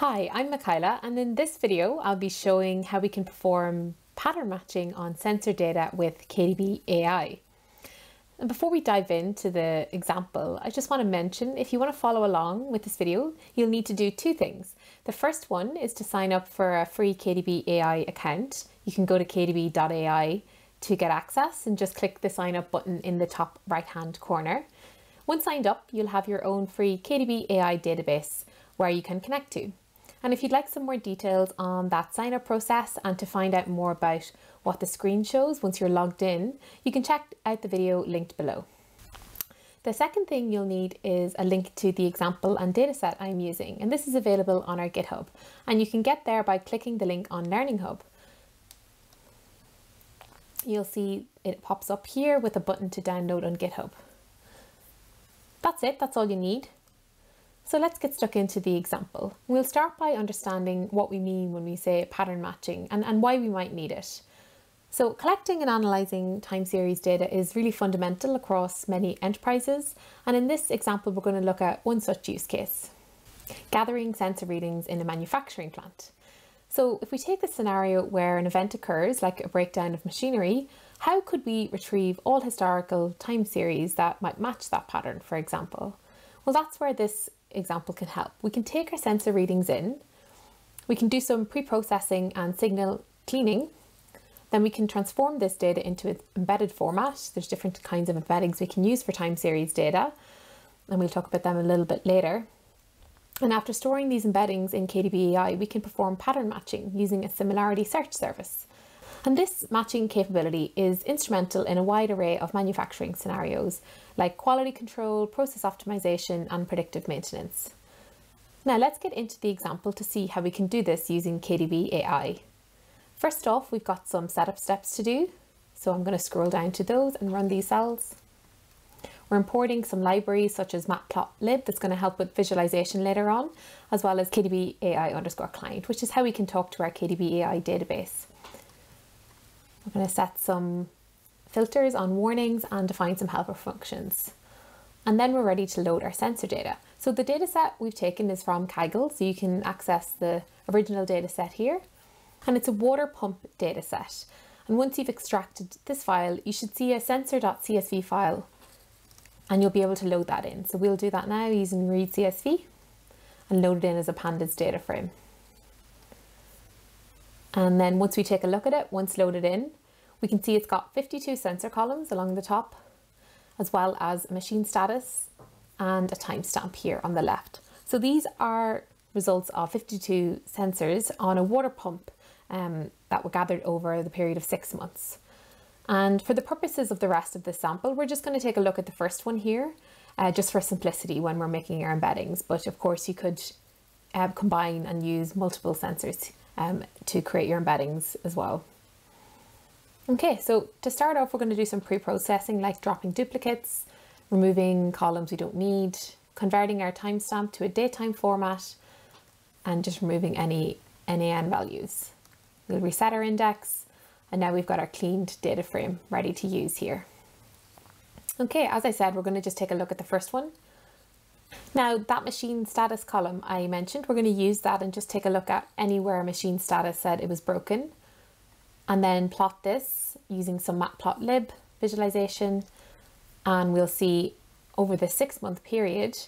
Hi, I'm Michaela and in this video I'll be showing how we can perform pattern matching on sensor data with KDB AI. And before we dive into the example, I just want to mention if you want to follow along with this video, you'll need to do two things. The first one is to sign up for a free KDB AI account. You can go to kdb.ai to get access and just click the sign up button in the top right hand corner. Once signed up, you'll have your own free KDB AI database where you can connect to. And if you'd like some more details on that sign up process and to find out more about what the screen shows once you're logged in, you can check out the video linked below. The second thing you'll need is a link to the example and dataset I'm using, and this is available on our GitHub. And you can get there by clicking the link on Learning Hub. You'll see it pops up here with a button to download on GitHub. That's it, that's all you need. So let's get stuck into the example. We'll start by understanding what we mean when we say pattern matching and, and why we might need it. So collecting and analysing time series data is really fundamental across many enterprises. And in this example, we're going to look at one such use case, gathering sensor readings in a manufacturing plant. So if we take the scenario where an event occurs, like a breakdown of machinery, how could we retrieve all historical time series that might match that pattern, for example? Well, that's where this example can help. We can take our sensor readings in, we can do some pre-processing and signal cleaning, then we can transform this data into an embedded format. There's different kinds of embeddings we can use for time series data, and we'll talk about them a little bit later. And after storing these embeddings in KDB AI, we can perform pattern matching using a similarity search service. And this matching capability is instrumental in a wide array of manufacturing scenarios, like quality control, process optimization, and predictive maintenance. Now let's get into the example to see how we can do this using KDB AI. First off, we've got some setup steps to do. So I'm going to scroll down to those and run these cells. We're importing some libraries such as matplotlib that's going to help with visualization later on, as well as KDB AI underscore client, which is how we can talk to our KDB AI database. We're going to set some filters on warnings and define some helper functions. And then we're ready to load our sensor data. So the dataset we've taken is from Kaggle, so you can access the original dataset here. And it's a water pump dataset. And once you've extracted this file, you should see a sensor.csv file and you'll be able to load that in. So we'll do that now using read CSV and load it in as a pandas data frame. And then once we take a look at it, once loaded in, we can see it's got 52 sensor columns along the top, as well as machine status and a timestamp here on the left. So these are results of 52 sensors on a water pump um, that were gathered over the period of six months. And for the purposes of the rest of this sample, we're just going to take a look at the first one here, uh, just for simplicity when we're making our embeddings. But of course, you could uh, combine and use multiple sensors um, to create your embeddings as well. Okay, so to start off, we're going to do some pre-processing like dropping duplicates, removing columns we don't need, converting our timestamp to a datetime format, and just removing any NAN values. We'll reset our index, and now we've got our cleaned data frame ready to use here. Okay, as I said, we're going to just take a look at the first one. Now that machine status column I mentioned, we're going to use that and just take a look at anywhere machine status said it was broken and then plot this using some matplotlib visualization and we'll see over the six month period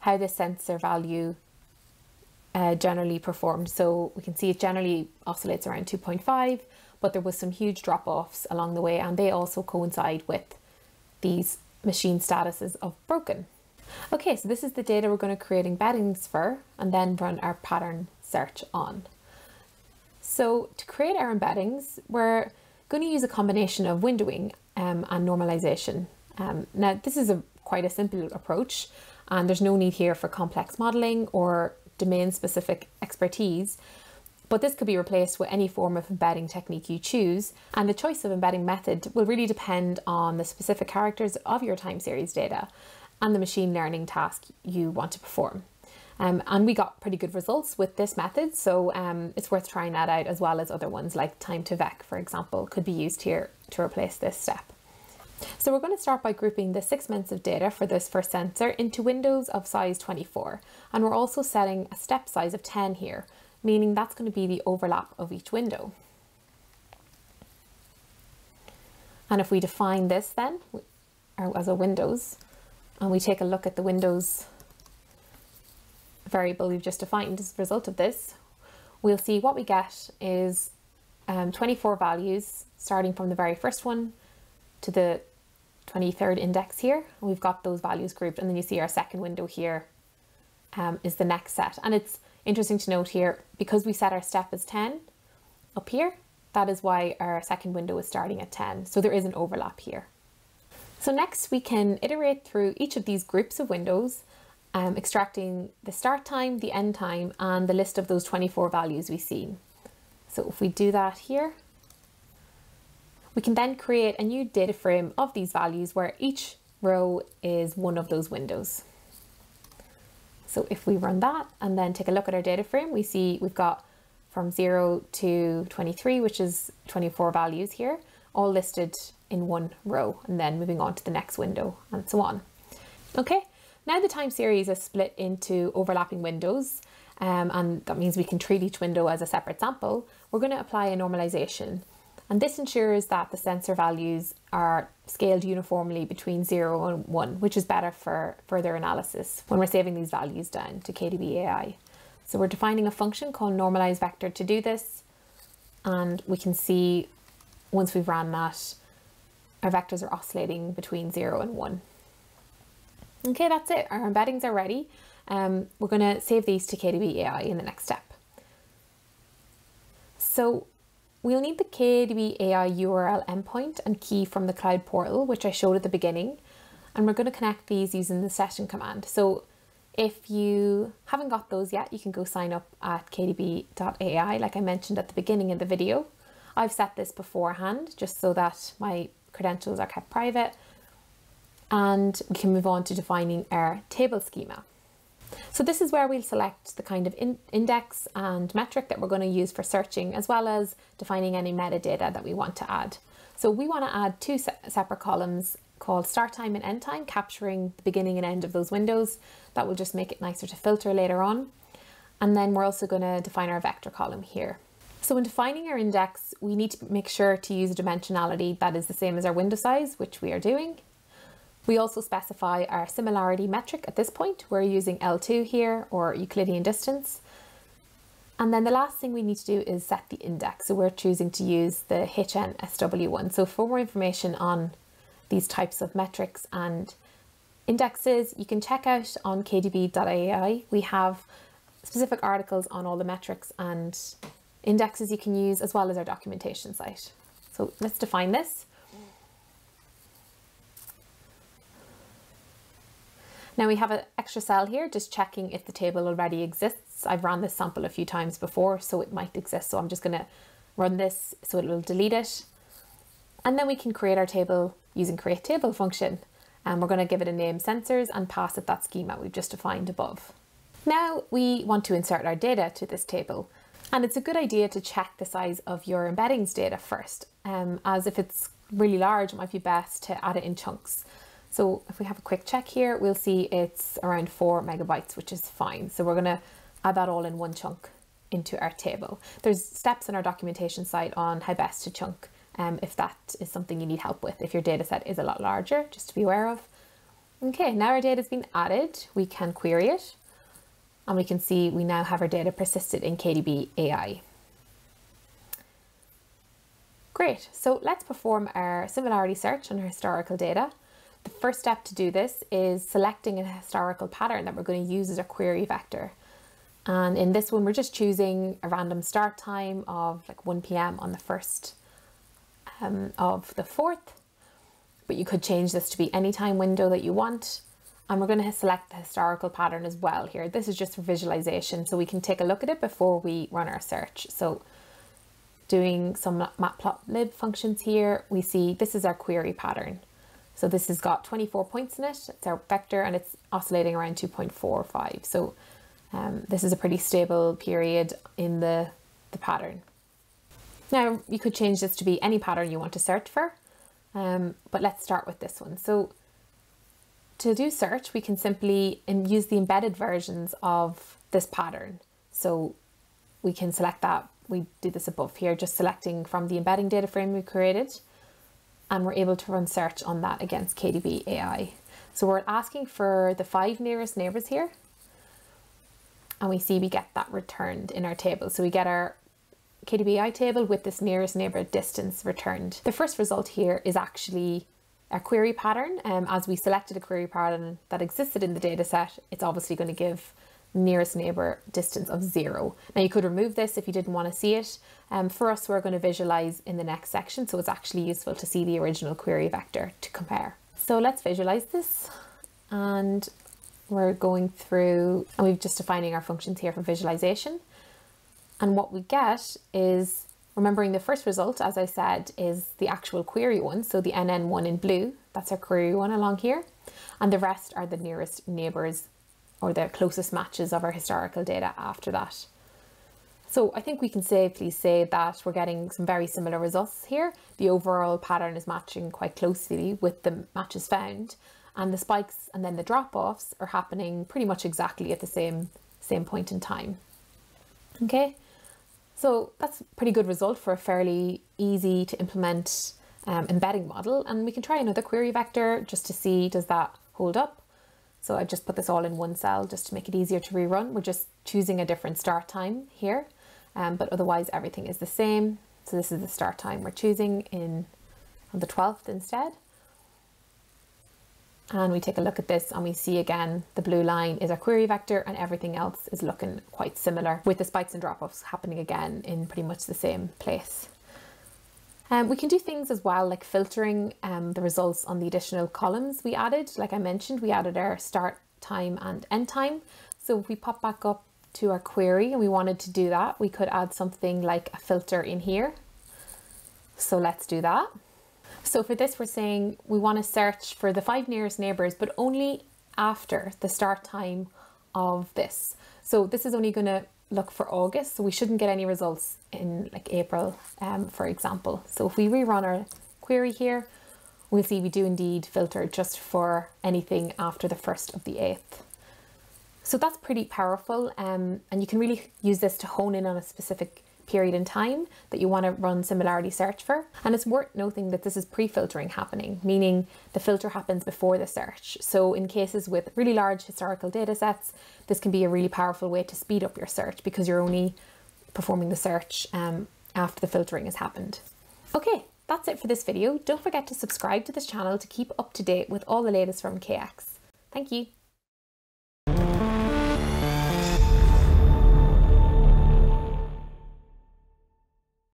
how the sensor value uh, generally performed. So we can see it generally oscillates around 2.5 but there was some huge drop offs along the way and they also coincide with these machine statuses of broken. Okay, so this is the data we're going to create embeddings for and then run our pattern search on. So to create our embeddings, we're going to use a combination of windowing um, and normalization. Um, now, this is a quite a simple approach and there's no need here for complex modeling or domain specific expertise. But this could be replaced with any form of embedding technique you choose, and the choice of embedding method will really depend on the specific characters of your time series data and the machine learning task you want to perform. Um, and we got pretty good results with this method, so um, it's worth trying that out as well as other ones like time to vec, for example, could be used here to replace this step. So we're going to start by grouping the six months of data for this first sensor into windows of size 24. And we're also setting a step size of 10 here, meaning that's going to be the overlap of each window. And if we define this then as a windows, and we take a look at the windows variable we've just defined as a result of this, we'll see what we get is um, 24 values starting from the very first one to the 23rd index here. We've got those values grouped and then you see our second window here um, is the next set. And it's interesting to note here, because we set our step as 10 up here, that is why our second window is starting at 10. So there is an overlap here. So next we can iterate through each of these groups of windows, um, extracting the start time, the end time, and the list of those 24 values we've seen. So if we do that here, we can then create a new data frame of these values where each row is one of those windows. So if we run that and then take a look at our data frame, we see we've got from 0 to 23, which is 24 values here, all listed in one row and then moving on to the next window and so on. Okay, now the time series is split into overlapping windows um, and that means we can treat each window as a separate sample. We're going to apply a normalization and this ensures that the sensor values are scaled uniformly between 0 and 1, which is better for further analysis when we're saving these values down to KDB AI. So we're defining a function called normalize vector to do this. And we can see once we've ran that, our vectors are oscillating between 0 and 1. Okay, that's it. Our embeddings are ready. Um, we're going to save these to KDB AI in the next step. So we'll need the KDB AI URL endpoint and key from the cloud portal, which I showed at the beginning. And we're going to connect these using the session command. So if you haven't got those yet, you can go sign up at kdb.ai, like I mentioned at the beginning of the video. I've set this beforehand just so that my credentials are kept private. And we can move on to defining our table schema. So this is where we'll select the kind of in index and metric that we're going to use for searching, as well as defining any metadata that we want to add. So we want to add two se separate columns called start time and end time, capturing the beginning and end of those windows. That will just make it nicer to filter later on. And then we're also going to define our vector column here. So when defining our index, we need to make sure to use a dimensionality that is the same as our window size, which we are doing. We also specify our similarity metric at this point. We're using L2 here or Euclidean distance. And then the last thing we need to do is set the index. So we're choosing to use the HNSW1. So for more information on these types of metrics and indexes, you can check out on kdb.ai. We have specific articles on all the metrics and indexes you can use as well as our documentation site. So let's define this. Now we have an extra cell here, just checking if the table already exists. I've run this sample a few times before, so it might exist. So I'm just gonna run this so it will delete it. And then we can create our table using create table function. And we're gonna give it a name sensors and pass it that schema we've just defined above. Now we want to insert our data to this table. And it's a good idea to check the size of your embeddings data first, um, as if it's really large, it might be best to add it in chunks. So if we have a quick check here, we'll see it's around four megabytes, which is fine. So we're gonna add that all in one chunk into our table. There's steps in our documentation site on how best to chunk um, if that is something you need help with, if your data set is a lot larger, just to be aware of. Okay, now our data has been added, we can query it and we can see we now have our data persisted in KDB AI. Great, so let's perform our similarity search on our historical data. The first step to do this is selecting a historical pattern that we're going to use as our query vector. And in this one, we're just choosing a random start time of like 1 p.m. on the first um, of the fourth. But you could change this to be any time window that you want. And we're going to select the historical pattern as well here. This is just for visualization, so we can take a look at it before we run our search. So doing some matplotlib functions here, we see this is our query pattern. So this has got 24 points in it. It's our vector and it's oscillating around 2.45. So um, this is a pretty stable period in the, the pattern. Now you could change this to be any pattern you want to search for. Um, but let's start with this one. So to do search, we can simply use the embedded versions of this pattern. So we can select that. We do this above here, just selecting from the embedding data frame we created. And we're able to run search on that against KDB AI. So we're asking for the five nearest neighbors here. And we see we get that returned in our table. So we get our KDB AI table with this nearest neighbor distance returned. The first result here is actually a query pattern. Um, as we selected a query pattern that existed in the data set, it's obviously going to give nearest neighbor distance of zero. Now you could remove this if you didn't want to see it. Um, for us, we're going to visualize in the next section, so it's actually useful to see the original query vector to compare. So let's visualize this and we're going through and we've just defining our functions here for visualization. And what we get is remembering the first result, as I said, is the actual query one. So the NN1 in blue, that's our query one along here. And the rest are the nearest neighbours or the closest matches of our historical data after that. So I think we can safely say that we're getting some very similar results here. The overall pattern is matching quite closely with the matches found and the spikes and then the drop-offs are happening pretty much exactly at the same, same point in time. Okay, so that's a pretty good result for a fairly easy to implement um, embedding model. And we can try another query vector just to see, does that hold up? So I just put this all in one cell just to make it easier to rerun. We're just choosing a different start time here, um, but otherwise everything is the same. So this is the start time we're choosing in on the 12th instead. And we take a look at this and we see again, the blue line is our query vector and everything else is looking quite similar with the spikes and drop-offs happening again in pretty much the same place. Um, we can do things as well like filtering um, the results on the additional columns we added. Like I mentioned, we added our start time and end time. So if we pop back up to our query and we wanted to do that, we could add something like a filter in here. So let's do that. So for this, we're saying we want to search for the five nearest neighbours, but only after the start time of this. So this is only going to look for August, so we shouldn't get any results in like April, um, for example. So if we rerun our query here, we'll see we do indeed filter just for anything after the 1st of the 8th. So that's pretty powerful um, and you can really use this to hone in on a specific period in time that you want to run similarity search for. And it's worth noting that this is pre-filtering happening, meaning the filter happens before the search. So in cases with really large historical data sets, this can be a really powerful way to speed up your search because you're only performing the search um, after the filtering has happened. Okay, that's it for this video. Don't forget to subscribe to this channel to keep up to date with all the latest from KX. Thank you.